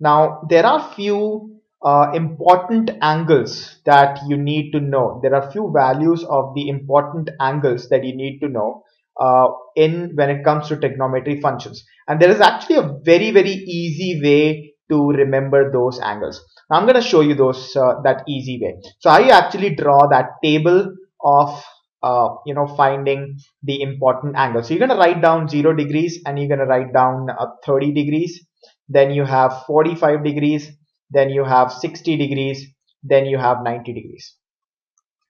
Now there are few uh, important angles that you need to know. There are few values of the important angles that you need to know uh, in when it comes to trigonometry functions. And there is actually a very very easy way to remember those angles. Now I'm going to show you those uh, that easy way. So I actually draw that table of uh, you know finding the important angle. So you're going to write down 0 degrees and you're going to write down uh, 30 degrees then you have 45 degrees. Then you have 60 degrees. Then you have 90 degrees.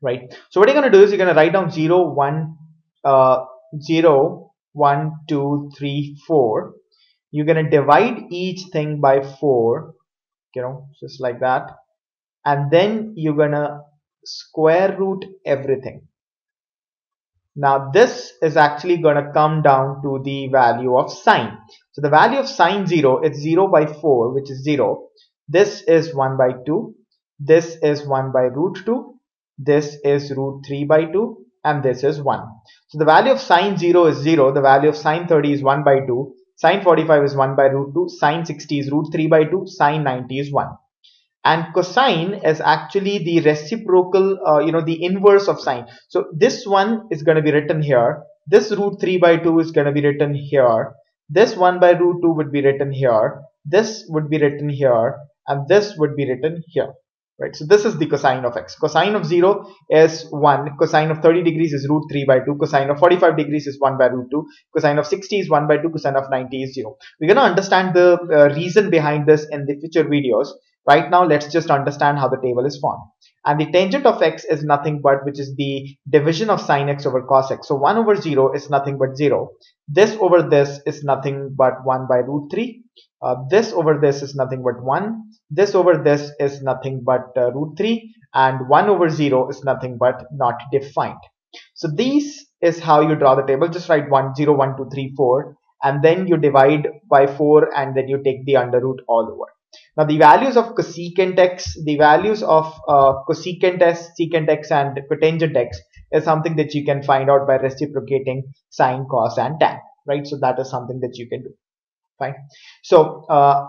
Right? So what you're going to do is you're going to write down 0 1 uh, 0 1 2 3 4 you're going to divide each thing by 4 you know just like that. And then you're going to square root everything now this is actually going to come down to the value of sine. So the value of sine 0 is 0 by 4 which is 0. This is 1 by 2. This is 1 by root 2. This is root 3 by 2 and this is 1. So the value of sine 0 is 0. The value of sine 30 is 1 by 2. Sine 45 is 1 by root 2. Sine 60 is root 3 by 2. Sine 90 is 1 and cosine is actually the reciprocal uh, you know the inverse of sine. So this one is going to be written here. This root 3 by 2 is going to be written here. This 1 by root 2 would be written here. This would be written here. And this would be written here. Right? So this is the cosine of x. Cosine of 0 is 1 cosine of 30 degrees is root 3 by 2 cosine of 45 degrees is 1 by root 2 cosine of 60 is 1 by 2 cosine of 90 is 0 we're going to understand the uh, reason behind this in the future videos Right now, let's just understand how the table is formed. And the tangent of x is nothing but, which is the division of sine x over cos x. So 1 over 0 is nothing but 0. This over this is nothing but 1 by root 3. Uh, this over this is nothing but 1. This over this is nothing but uh, root 3. And 1 over 0 is nothing but not defined. So these is how you draw the table. Just write 1, 0, 1, 2, 3, 4. And then you divide by 4 and then you take the under root all over. Now the values of cosecant x, the values of uh, cosecant s, secant x and cotangent x is something that you can find out by reciprocating sine, cos and tan, right? So that is something that you can do, fine. So, uh,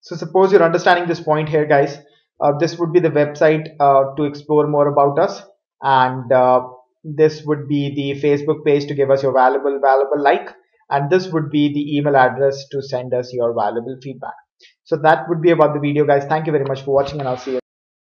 so suppose you're understanding this point here guys, uh, this would be the website uh, to explore more about us and uh, this would be the Facebook page to give us your valuable, valuable like, and this would be the email address to send us your valuable feedback. So that would be about the video guys. Thank you very much for watching and I'll see you.